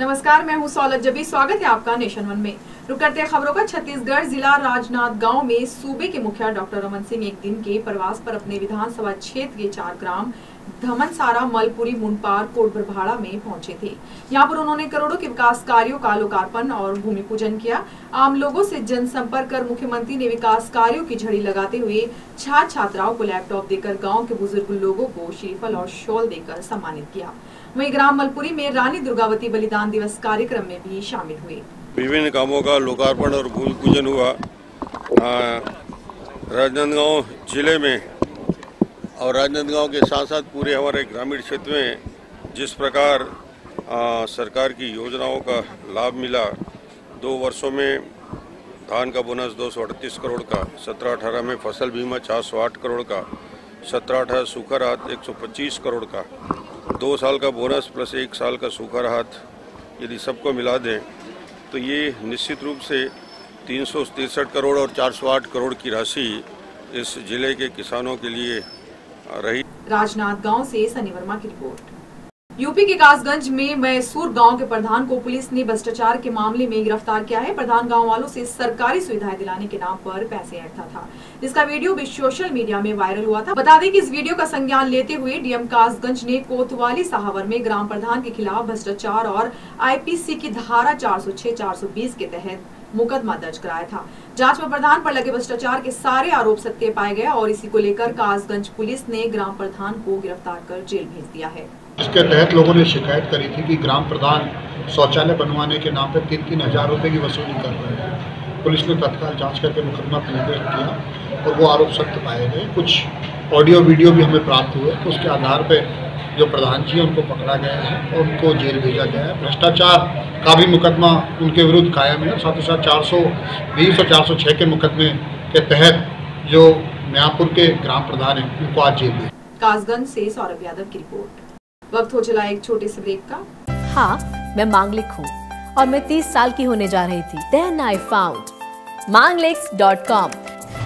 नमस्कार मैं हूँ सौलत जबी स्वागत है आपका नेशन वन में। रुक करते हैं खबरों का छत्तीसगढ़ जिला राजनाथ गाँव में सूबे के मुखिया डॉक्टर रमन सिंह एक दिन के प्रवास पर अपने विधानसभा क्षेत्र के चार ग्राम धमनसारा, मलपुरी मुंडपार कोटभरभाड़ा में पहुँचे थे। यहाँ पर उन्होंने करोड़ों के विकास कार्यों का लोकार्पण और भूमि पूजन किया। आम लोगों से जनसंपर्क कर मुख्यमंत्री ने विकास कार्यों की झड़ी लगाते हुए छात्र छात्राओं को लैपटॉप देकर गाँव के बुज़ुर्ग लोगों को श्रीफल और शॉल देकर सम्मानित किया। वही ग्राम मलपुरी में रानी दुर्गावती बलिदान दिवस कार्यक्रम में भी शामिल हुए। विभिन्न कामों का लोकार्पण और भूमि पूजन हुआ। राजनांदगांव ज़िले में और राजनांदगांव के साथ साथ पूरे हमारे ग्रामीण क्षेत्र में जिस प्रकार आ, सरकार की योजनाओं का लाभ मिला दो वर्षों में धान का बोनस दो करोड़ का सत्रह अठारह में फ़सल बीमा चार सौ आठ करोड़ का सत्रह अठारह सूखा राहत 125 करोड़ का दो साल का बोनस प्लस एक साल का सूखा राहत यदि सबको मिला दें तो ये निश्चित रूप से तीन करोड़ और चार सौ आठ करोड़ की राशि इस ज़िले के किसानों के लिए रही। राजनाथ गाँव से सनी वर्मा की रिपोर्ट। यूपी के कासगंज में मैसूर गाँव के प्रधान को पुलिस ने भ्रष्टाचार के मामले में गिरफ़्तार किया है। प्रधान गाँव वालों से सरकारी सुविधाएँ दिलाने के नाम पर पैसे ऐठता था, जिसका वीडियो भी सोशल मीडिया में वायरल हुआ था। बता दें कि इस वीडियो का संज्ञान लेते हुए डीएम कासगंज ने कोतवाली सहावर में ग्राम प्रधान के खिलाफ भ्रष्टाचार और आईपीसी की धारा चार सौ के तहत मुकदमा दर्ज कराया था। जाँच में प्रधान पर लगे भ्रष्टाचार के सारे आरोप सत्य पाए गए और इसी को लेकर कासगंज पुलिस ने ग्राम प्रधान को गिरफ़्तार कर जेल भेज दिया है। इसके तहत लोगों ने शिकायत करी थी कि ग्राम प्रधान शौचालय बनवाने के नाम पर तीन तीन हज़ार रुपये की वसूली कर रहे हैं। पुलिस ने तत्काल जाँच करके मुकदमा पंजीकृत किया और वो आरोप सत्य पाए गए। कुछ ऑडियो वीडियो भी हमें प्राप्त हुए तो उसके आधार पर जो प्रधान जी हैं, उनको पकड़ा गया है और उनको जेल भेजा गया है। भ्रष्टाचार का भी मुकदमा उनके विरुद्ध कायम है। साथ ही साथ चार सौ बीस और चार सौ छः के मुकदमे के तहत जो म्यापुर के ग्राम प्रधान हैं, उनको आज जेल भेजा कासगंज से सौरभ यादव की रिपोर्ट। वक्त हो चला एक छोटे से ब्रेक का। हाँ मैं मांगलिक हूँ और मैं तीस साल की होने जा रही थी। Then I found Mangliks dot com.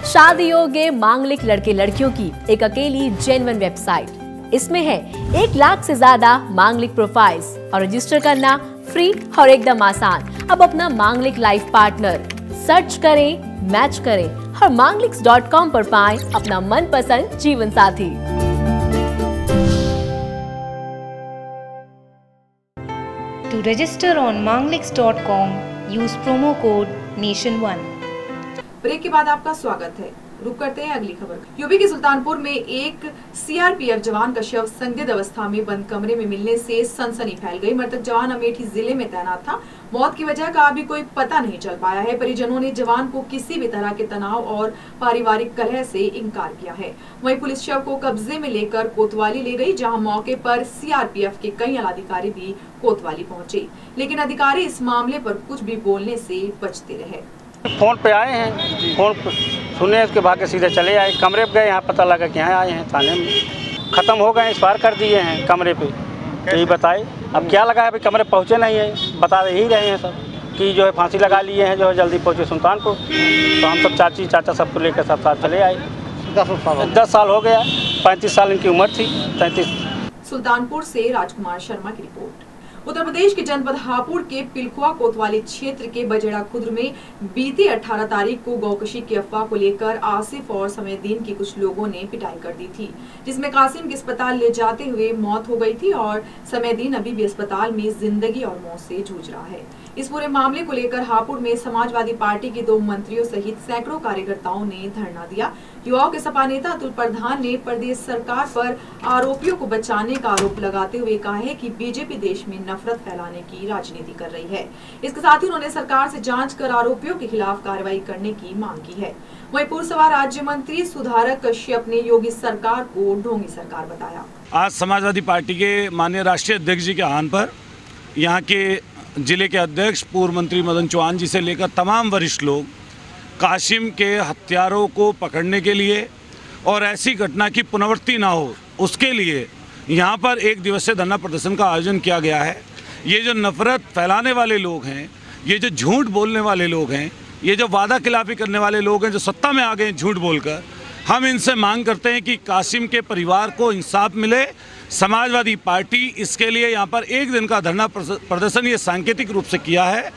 शादी योग्य मांगलिक लड़के लड़कियों की एक अकेली जेनवन वेबसाइट इसमें है एक लाख से ज़्यादा मांगलिक प्रोफाइल्स और रजिस्टर करना फ्री और एकदम आसान। अब अपना मांगलिक लाइफ पार्टनर सर्च करें मैच करें और मांगलिक्स डॉट कॉम पर पाएँ अपना मनपसंद जीवन साथी register on manglix.com, use promo code NATION1. Break के बाद आपका स्वागत है रुक करते हैं अगली खबर। यूपी के सुल्तानपुर में एक सीआरपीएफ जवान का शव संदिग्ध अवस्था में बंद कमरे में मिलने से सनसनी फैल गई। मृतक जवान अमेठी ज़िले में तैनात था। मौत की वजह का अभी कोई पता नहीं चल पाया है। परिजनों ने जवान को किसी भी तरह के तनाव और पारिवारिक कलह से इनकार किया है। वहीं पुलिस शव को कब्जे में लेकर कोतवाली ले गई, जहाँ मौके पर सीआरपीएफ के कई अधिकारी भी कोतवाली पहुँचे। लेकिन अधिकारी इस मामले पर कुछ भी बोलने से बचते रहे। फ़ोन पे आए हैं। फ़ोन सुने उसके भाग के सीधे चले आए। कमरे पे गए यहाँ पता लगा कि यहाँ आए हैं थाने में। ख़त्म हो गए इस बार कर दिए हैं कमरे पे। यही बताए अब क्या लगा है? अभी कमरे पहुँचे नहीं है बता ही रहे हैं सब कि जो है फांसी लगा लिए हैं जो है जल्दी पहुँचे सुल्तानपुर। तो हम सब चाची चाचा सबको लेकर सब साथ चले आए। दस साल दस साल हो गया पैंतीस साल इनकी उम्र थी तैंतीस। सुल्तानपुर से राजकुमार शर्मा की रिपोर्ट। उत्तर प्रदेश के जनपद हापुड़ के पिलखुआ कोतवाली क्षेत्र के बजेड़ा खुद्र में बीती 18 तारीख को गौकशी की अफवाह को लेकर आसिफ और समयदीन की कुछ लोगों ने पिटाई कर दी थी, जिसमें कासिम के अस्पताल ले जाते हुए मौत हो गई थी और समयदीन अभी भी अस्पताल में ज़िंदगी और मौत से जूझ रहा है। इस पूरे मामले को लेकर हापुड़ में समाजवादी पार्टी के दो मंत्रियों सहित सैकड़ों कार्यकर्ताओं ने धरना दिया। युवाओं के सपा नेता अतुल प्रधान ने प्रदेश सरकार पर आरोपियों को बचाने का आरोप लगाते हुए कहा है कि बीजेपी देश में नफरत फैलाने की राजनीति कर रही है। इसके साथ ही उन्होंने सरकार से जाँच कर आरोपियों के खिलाफ कार्रवाई करने की मांग की है। वहीं पूर्व सभा राज्य मंत्री सुधारक कश्यप ने योगी सरकार को ढोंगी सरकार बताया। आज समाजवादी पार्टी के माननीय राष्ट्रीय अध्यक्ष जी के आह्वान पर यहाँ के ज़िले के अध्यक्ष, पूर्व मंत्री मदन चौहान जी से लेकर तमाम वरिष्ठ लोग काशिम के हत्यारों को पकड़ने के लिए और ऐसी घटना की पुनरावृत्ति ना हो, उसके लिए यहाँ पर एक दिवसीय धरना प्रदर्शन का आयोजन किया गया है। ये जो नफ़रत फैलाने वाले लोग हैं, ये जो झूठ बोलने वाले लोग हैं, ये जो वादा खिलाफी करने वाले लोग हैं, जो सत्ता में आ गए हैं झूठ बोलकर, हम इनसे मांग करते हैं कि कासिम के परिवार को इंसाफ मिले। समाजवादी पार्टी इसके लिए यहाँ पर एक दिन का धरना प्रदर्शन ये सांकेतिक रूप से किया है।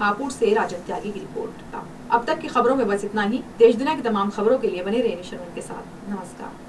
हापुड़ से राजन त्यागी की रिपोर्ट अब तक की खबरों में बस इतना ही। देश दुनिया की तमाम खबरों के लिए बने रहे निशन के साथ। नमस्कार।